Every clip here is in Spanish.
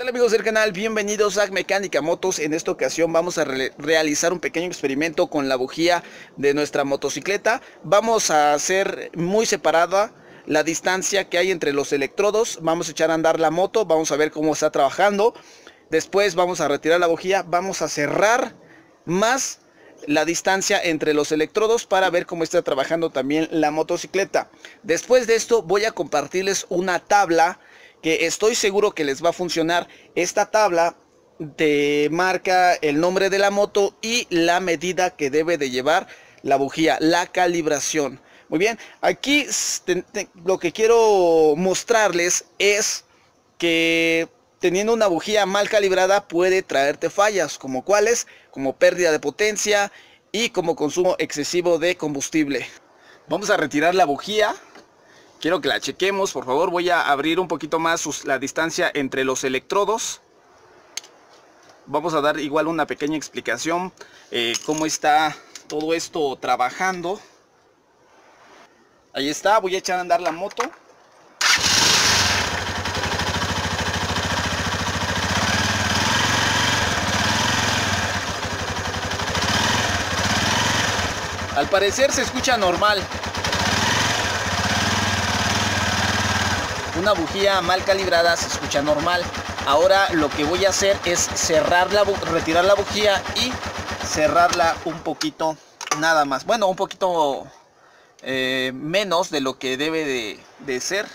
Hola amigos del canal? Bienvenidos a Mecánica Motos. En esta ocasión vamos a re realizar un pequeño experimento con la bujía de nuestra motocicleta. Vamos a hacer muy separada la distancia que hay entre los electrodos. Vamos a echar a andar la moto, vamos a ver cómo está trabajando. Después vamos a retirar la bujía, vamos a cerrar más la distancia entre los electrodos para ver cómo está trabajando también la motocicleta. Después de esto voy a compartirles una tabla que estoy seguro que les va a funcionar. Esta tabla te marca el nombre de la moto y la medida que debe de llevar la bujía, la calibración. Muy bien, aquí lo que quiero mostrarles es que teniendo una bujía mal calibrada puede traerte fallas, como cuáles, como pérdida de potencia y como consumo excesivo de combustible. Vamos a retirar la bujía Quiero que la chequemos, por favor. Voy a abrir un poquito más la distancia entre los electrodos. Vamos a dar igual una pequeña explicación eh, cómo está todo esto trabajando. Ahí está, voy a echar a andar la moto. Al parecer se escucha normal. Una bujía mal calibrada se escucha normal. Ahora lo que voy a hacer es cerrar la, retirar la bujía y cerrarla un poquito nada más. Bueno, un poquito eh, menos de lo que debe de, ser.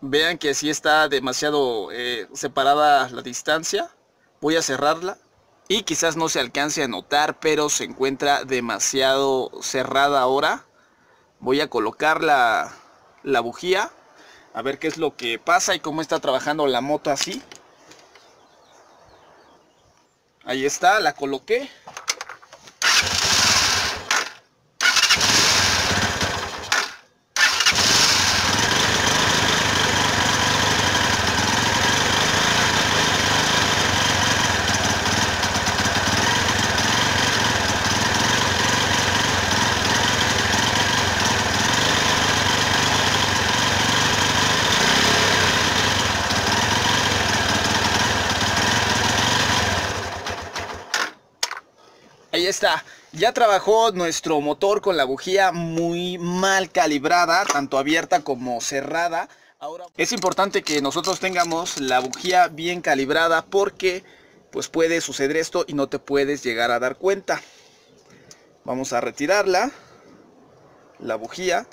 Vean que si está demasiado eh, separada la distancia. Voy a cerrarla. Y quizás no se alcance a notar, pero se encuentra demasiado cerrada ahora. Voy a colocar la, la bujía. A ver qué es lo que pasa y cómo está trabajando la moto así. Ahí está, la coloqué. Ahí está, ya trabajó nuestro motor con la bujía muy mal calibrada, tanto abierta como cerrada. Ahora es importante que nosotros tengamos la bujía bien calibrada porque pues puede suceder esto y no te puedes llegar a dar cuenta. Vamos a retirarla, la bujía.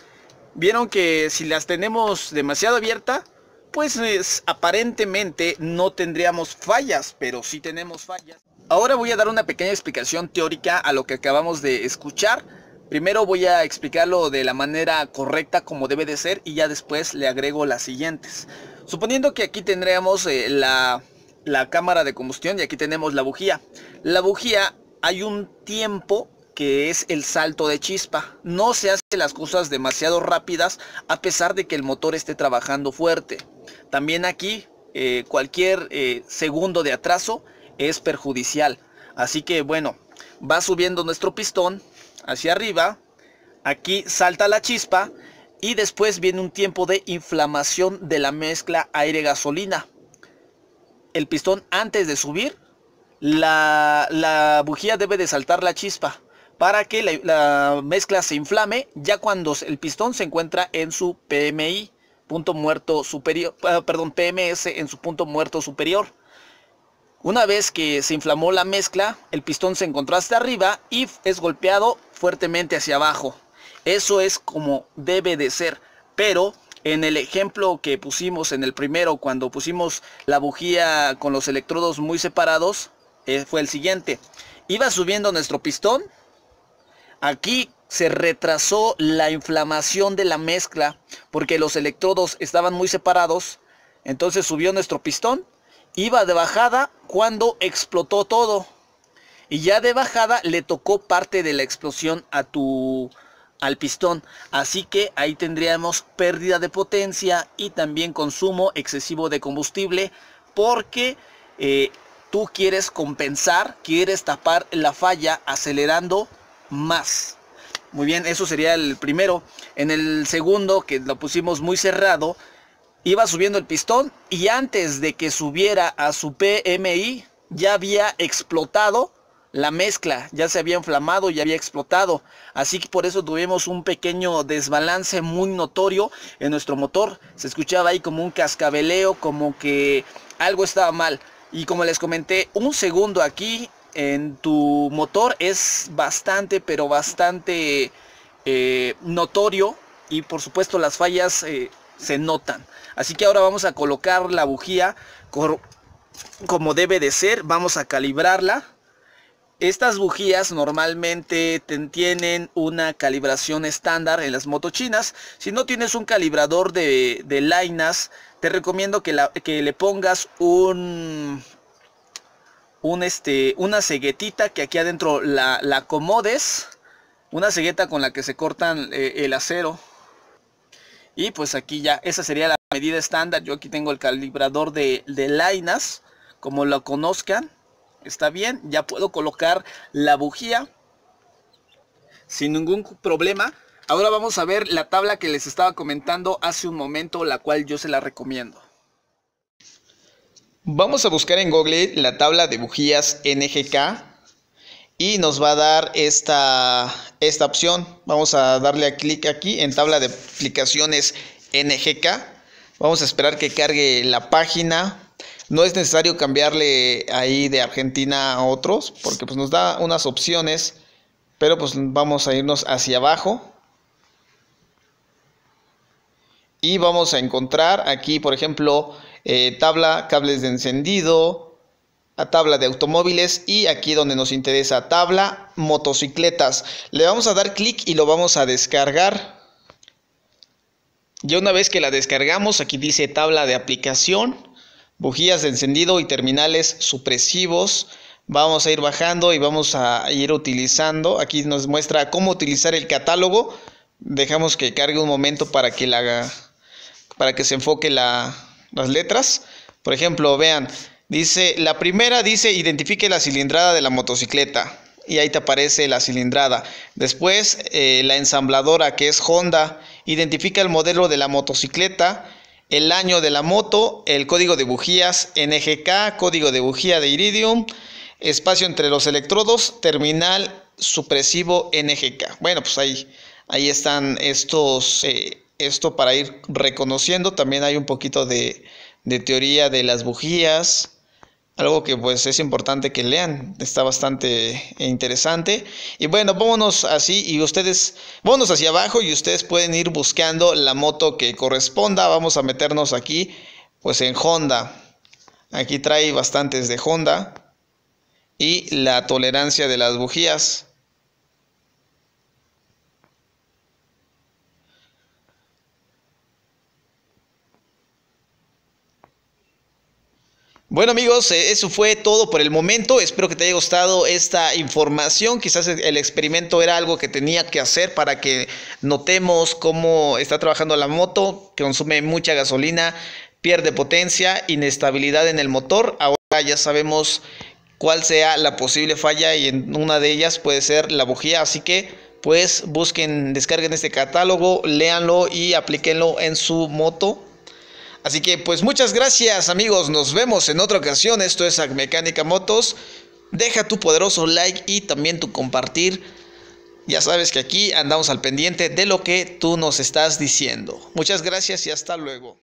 Vieron que si las tenemos demasiado abierta, pues aparentemente no tendríamos fallas, pero sí tenemos fallas. Ahora voy a dar una pequeña explicación teórica a lo que acabamos de escuchar. Primero voy a explicarlo de la manera correcta como debe de ser y ya después le agrego las siguientes. Suponiendo que aquí tendríamos eh, la, la cámara de combustión y aquí tenemos la bujía. La bujía hay un tiempo que es el salto de chispa. No se hace las cosas demasiado rápidas a pesar de que el motor esté trabajando fuerte. También aquí eh, cualquier eh, segundo de atraso es perjudicial. Así que bueno, va subiendo nuestro pistón hacia arriba. Aquí salta la chispa y después viene un tiempo de inflamación de la mezcla aire-gasolina. El pistón antes de subir, la, bujía debe de saltar la chispa para que la, la, mezcla se inflame ya cuando el pistón se encuentra en su PMI, punto muerto superior, ah, perdón, PMS en su punto muerto superior. Una vez que se inflamó la mezcla, el pistón se encontró hasta arriba y es golpeado fuertemente hacia abajo. Eso es como debe de ser. Pero en el ejemplo que pusimos en el primero, cuando pusimos la bujía con los electrodos muy separados, eh, fue el siguiente. Iba subiendo nuestro pistón. Aquí se retrasó la inflamación de la mezcla porque los electrodos estaban muy separados. Entonces subió nuestro pistón iba de bajada cuando explotó todo. Y ya de bajada le tocó parte de la explosión a tu al pistón. Así que ahí tendríamos pérdida de potencia y también consumo excesivo de combustible porque eh, tú quieres compensar, quieres tapar la falla acelerando más. Muy bien, eso sería el primero. En el segundo, que lo pusimos muy cerrado, iba subiendo el pistón y antes de que subiera a su PMI ya había explotado la mezcla, ya se había inflamado y había explotado. Así que por eso tuvimos un pequeño desbalance muy notorio en nuestro motor. Se escuchaba ahí como un cascabeleo, como que algo estaba mal. Y como les comenté, un segundo aquí en tu motor es bastante, pero bastante eh, notorio. Y por supuesto las fallas eh, se notan. Así que ahora vamos a colocar la bujía como debe de ser. Vamos a calibrarla. Estas bujías normalmente tienen una calibración estándar en las motochinas. Si no tienes un calibrador de, de Lainas, te recomiendo que, que le pongas un, un este, una ceguetita que aquí adentro la, acomodes. Una cegueta con la que se cortan eh, el acero. Y pues aquí ya, esa sería la medida estándar. Yo aquí tengo el calibrador de, de Lainas, como lo conozcan está bien, ya puedo colocar la bujía sin ningún problema. Ahora vamos a ver la tabla que les estaba comentando hace un momento, la cual yo se la recomiendo. Vamos a buscar en Google la tabla de bujías NGK y nos va a dar esta, esta opción. Vamos a darle a clic aquí en tabla de aplicaciones NGK. Vamos a esperar que cargue la página no es necesario cambiarle ahí de Argentina a otros, porque pues nos da unas opciones, pero pues vamos a irnos hacia abajo. Y vamos a encontrar aquí, por ejemplo, eh, tabla, cables de encendido, a tabla de automóviles y aquí donde nos interesa, tabla motocicletas. Le vamos a dar clic y lo vamos a descargar. Ya una vez que la descargamos, aquí dice tabla de aplicación bujías de encendido y terminales supresivos. Vamos a ir bajando y vamos a ir utilizando. Aquí nos muestra cómo utilizar el catálogo. Dejamos que cargue un momento para que, la, para que se enfoque la, las letras. Por ejemplo, vean, dice, la primera dice identifique la cilindrada de la motocicleta. Y ahí te aparece la cilindrada. Después, eh, la ensambladora que es Honda. Identifica el modelo de la motocicleta el año de la moto, el código de bujías NGK, código de bujía de iridium, espacio entre los electrodos, terminal supresivo NGK. Bueno, pues ahí, ahí están estos, eh, esto para ir reconociendo. También hay un poquito de, de teoría de las bujías algo que pues es importante que lean, está bastante interesante. Y bueno, vámonos así y ustedes, vámonos hacia abajo y ustedes pueden ir buscando la moto que corresponda. Vamos a meternos aquí pues en Honda. Aquí trae bastantes de Honda y la tolerancia de las bujías. Bueno amigos, eh, eso fue todo por el momento. Espero que te haya gustado esta información. Quizás el experimento era algo que tenía que hacer para que notemos cómo está trabajando la moto, consume mucha gasolina, pierde potencia, inestabilidad en el motor. Ahora ya sabemos cuál sea la posible falla y en una de ellas puede ser la bujía. Así que pues busquen, descarguen este catálogo, léanlo y aplíquenlo en su moto Así que pues muchas gracias amigos, nos vemos en otra ocasión, esto es Mecánica Motos, deja tu poderoso like y también tu compartir, ya sabes que aquí andamos al pendiente de lo que tú nos estás diciendo. Muchas gracias y hasta luego.